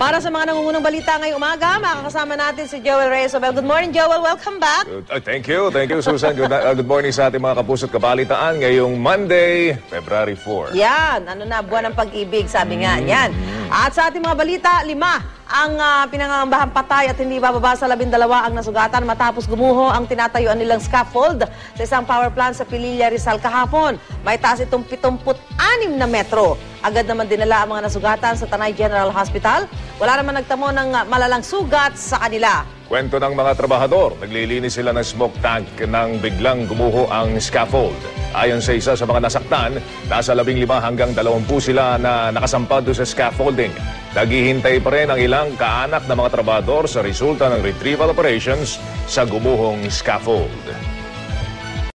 Para sa mga nangungunang balita ngayong umaga, makakasama natin si Joel Reyes. Well, good morning, Joel. Welcome back. Uh, thank you, thank you Susan. Good, uh, good morning sa ating mga kapuso't kabalitaan ngayong Monday, February 4. Yan, ano na, buwan ng pag-ibig, sabi nga. Yan. At sa ating mga balita, lima ang uh, pinangangambahang patay at hindi bababa sa labindalawa ang nasugatan matapos gumuho ang tinatayuan nilang scaffold sa isang power plant sa Pililla, Rizal kahapon. May taas itong 76 na metro. Agad naman dinala ang mga nasugatan sa Tanay General Hospital. Wala naman nagtamo ng malalang sugat sa kanila. Kwento ng mga trabahador, naglilinis sila ng smoke tank nang biglang gumuho ang scaffold. Ayon sa isa sa mga nasaktan, nasa 15 hanggang 20 sila na nakasampad sa scaffolding. Naghihintay pa rin ang ilang kaanak na mga trabahador sa resulta ng retrieval operations sa gumuhong scaffold.